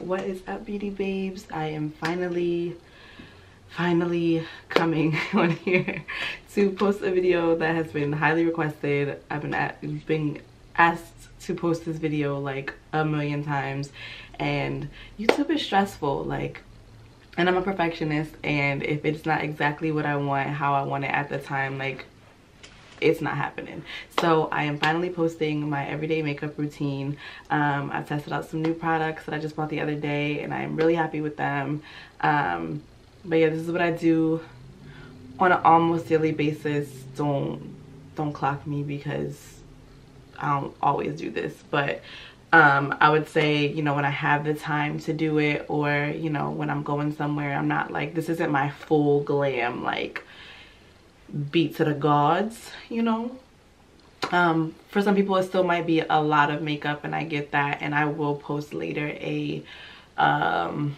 what is up beauty babes? I am finally finally coming on here to post a video that has been highly requested. I've been at, been asked to post this video like a million times and youtube is stressful like and i'm a perfectionist and if it's not exactly what i want how i want it at the time like it's not happening. So i am finally posting my everyday makeup routine. Um, i tested out some new products that i just bought the other day and i'm really happy with them. Um, but yeah this is what i do on an almost daily basis. Don't don't clock me because i don't always do this but um, I would say, you know, when I have the time to do it or, you know, when I'm going somewhere, I'm not like, this isn't my full glam, like, beat to the gods, you know. Um, for some people, it still might be a lot of makeup, and I get that. And I will post later a, um,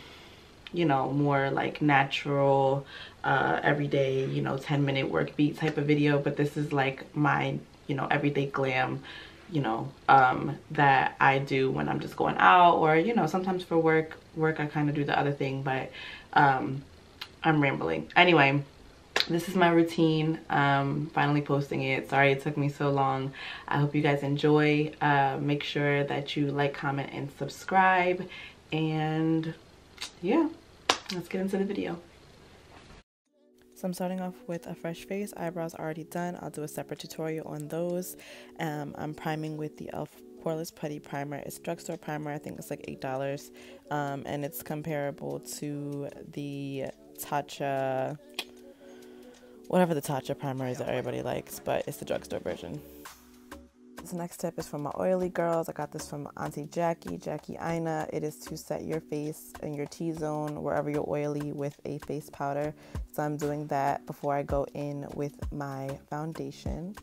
you know, more like natural, uh, everyday, you know, 10 minute work beat type of video. But this is like my, you know, everyday glam you know um that i do when i'm just going out or you know sometimes for work work i kind of do the other thing but um i'm rambling anyway this is my routine um finally posting it sorry it took me so long i hope you guys enjoy uh make sure that you like comment and subscribe and yeah let's get into the video so I'm starting off with a fresh face, eyebrows already done. I'll do a separate tutorial on those. Um, I'm priming with the e.l.f. Poreless Putty Primer. It's drugstore primer, I think it's like $8. Um, and it's comparable to the Tatcha whatever the Tatcha primer is that everybody likes, but it's the drugstore version. This next tip is for my oily girls. I got this from Auntie Jackie, Jackie Aina. It is to set your face and your T-zone wherever you're oily with a face powder. So I'm doing that before I go in with my foundation.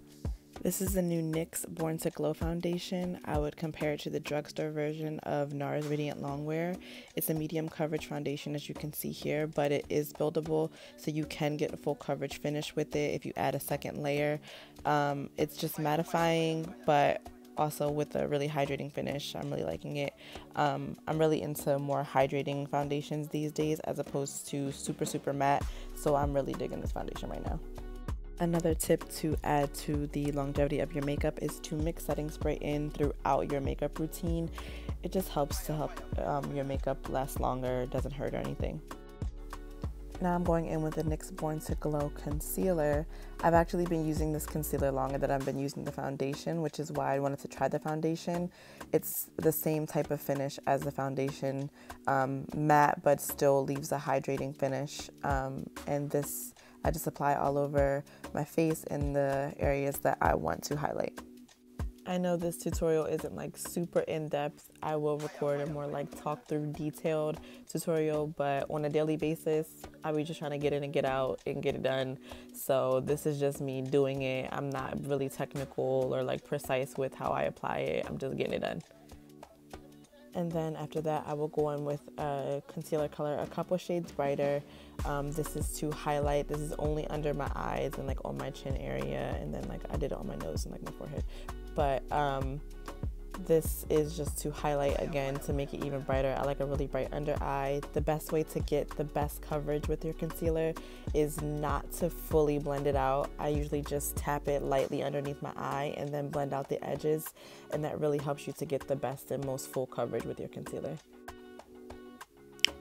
This is the new NYX Born to Glow foundation. I would compare it to the drugstore version of NARS Radiant Longwear. It's a medium coverage foundation as you can see here, but it is buildable so you can get a full coverage finish with it if you add a second layer. Um, it's just mattifying, but also with a really hydrating finish. I'm really liking it. Um, I'm really into more hydrating foundations these days as opposed to super, super matte. So I'm really digging this foundation right now. Another tip to add to the longevity of your makeup is to mix setting spray in throughout your makeup routine. It just helps to help um, your makeup last longer, doesn't hurt or anything. Now I'm going in with the NYX Born to Glow concealer. I've actually been using this concealer longer than I've been using the foundation, which is why I wanted to try the foundation. It's the same type of finish as the foundation, um, matte, but still leaves a hydrating finish. Um, and this I just apply all over my face in the areas that I want to highlight. I know this tutorial isn't like super in depth. I will record a more like talk through detailed tutorial, but on a daily basis, I be just trying to get in and get out and get it done. So this is just me doing it. I'm not really technical or like precise with how I apply it. I'm just getting it done and then after that I will go in with a concealer color a couple shades brighter. Um, this is to highlight this is only under my eyes and like on my chin area. And then like I did it on my nose and like my forehead. But um, this is just to highlight again to make it even brighter. I like a really bright under eye. The best way to get the best coverage with your concealer is not to fully blend it out. I usually just tap it lightly underneath my eye and then blend out the edges and that really helps you to get the best and most full coverage with your concealer.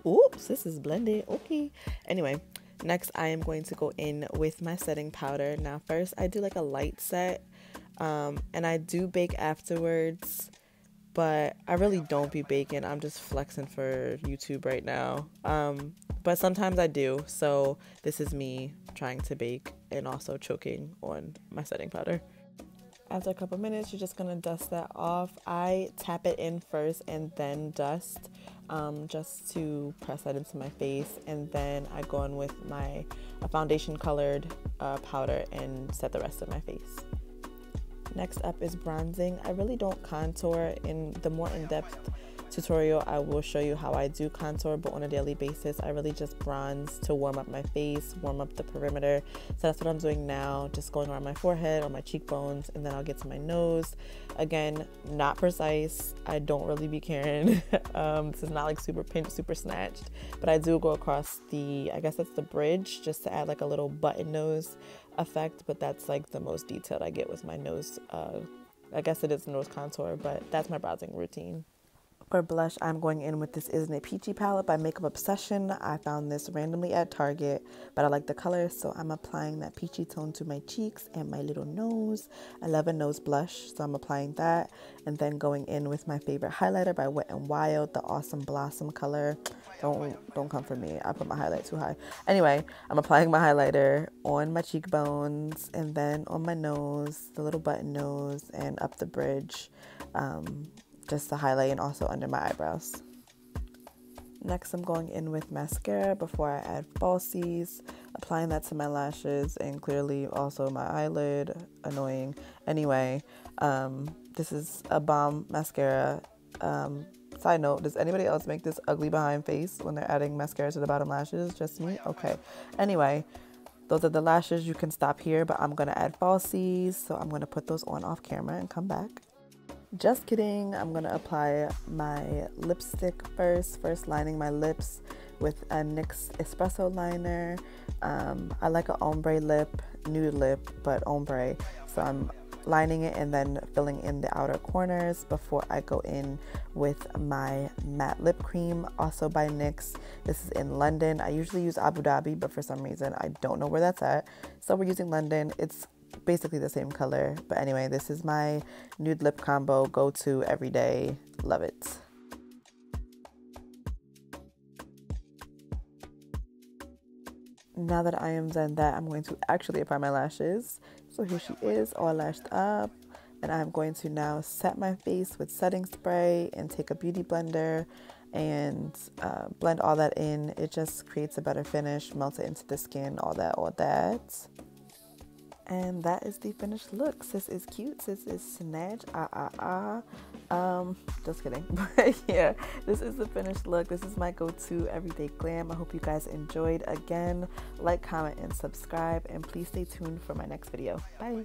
Oops, this is blended. Okay. Anyway, next I am going to go in with my setting powder. Now first I do like a light set um, and I do bake afterwards, but I really don't be baking. I'm just flexing for YouTube right now. Um, but sometimes I do. So this is me trying to bake and also choking on my setting powder. After a couple minutes, you're just gonna dust that off. I tap it in first and then dust um, just to press that into my face. And then I go in with my foundation colored uh, powder and set the rest of my face. Next up is bronzing. I really don't contour in the more in-depth tutorial, I will show you how I do contour, but on a daily basis, I really just bronze to warm up my face, warm up the perimeter. So that's what I'm doing now, just going around my forehead on my cheekbones, and then I'll get to my nose. Again, not precise. I don't really be caring. um, this is not like super pinch, super snatched, but I do go across the, I guess that's the bridge, just to add like a little button nose effect, but that's like the most detailed I get with my nose uh, I guess it is nose contour, but that's my bronzing routine. For blush, I'm going in with this Isn't It Peachy palette by Makeup Obsession. I found this randomly at Target, but I like the color, so I'm applying that peachy tone to my cheeks and my little nose. I love a nose blush, so I'm applying that. And then going in with my favorite highlighter by Wet n Wild, the Awesome Blossom color. Don't, don't come for me. I put my highlight too high. Anyway, I'm applying my highlighter on my cheekbones and then on my nose, the little button nose, and up the bridge. Um, just to highlight and also under my eyebrows. Next, I'm going in with mascara before I add falsies, applying that to my lashes and clearly also my eyelid. Annoying. Anyway, um, this is a bomb mascara. Um, side note, does anybody else make this ugly behind face when they're adding mascara to the bottom lashes? Just me? Okay. Anyway, those are the lashes. You can stop here, but I'm going to add falsies. So I'm going to put those on off camera and come back. Just kidding, I'm gonna apply my lipstick first, first lining my lips with a NYX espresso liner. Um, I like an ombre lip, nude lip, but ombre. So I'm lining it and then filling in the outer corners before I go in with my matte lip cream, also by NYX. This is in London. I usually use Abu Dhabi, but for some reason I don't know where that's at. So we're using London. It's basically the same color. But anyway, this is my nude lip combo go to every day. Love it. Now that I am done that, I'm going to actually apply my lashes. So here she is, all lashed up. And I'm going to now set my face with setting spray and take a beauty blender and uh, blend all that in. It just creates a better finish, melts it into the skin, all that, all that. And that is the finished look. Sis is cute. Sis is snatch. Ah, ah, ah. Um, just kidding. But yeah, this is the finished look. This is my go-to everyday glam. I hope you guys enjoyed. Again, like, comment, and subscribe. And please stay tuned for my next video. Bye.